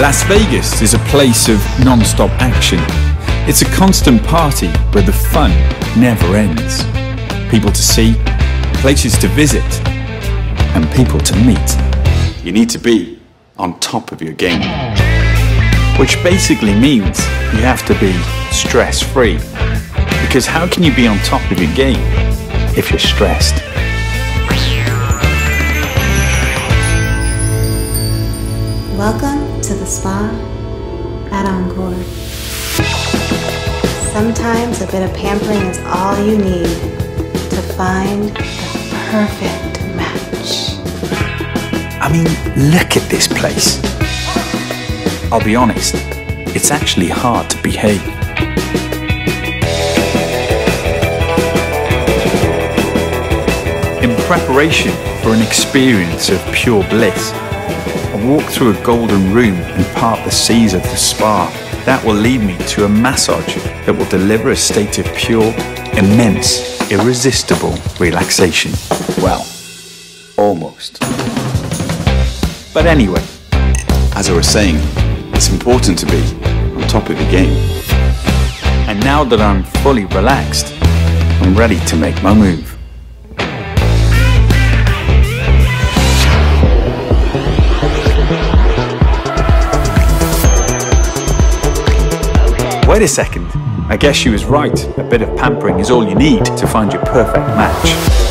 Las Vegas is a place of non-stop action. It's a constant party where the fun never ends. People to see, places to visit, and people to meet. You need to be on top of your game. Which basically means you have to be stress-free. Because how can you be on top of your game if you're stressed? To the spa at Encore. Sometimes a bit of pampering is all you need to find the perfect match. I mean, look at this place. I'll be honest, it's actually hard to behave. In preparation for an experience of pure bliss, I walk through a golden room and part the seas of the spa. That will lead me to a massage that will deliver a state of pure, immense, irresistible relaxation. Well, almost. But anyway, As I was saying, it's important to be on top of your game. and now that I'm fully relaxed, I'm ready to make my move. Wait a second. I guess she was right. A bit of pampering is all you need to find your perfect match.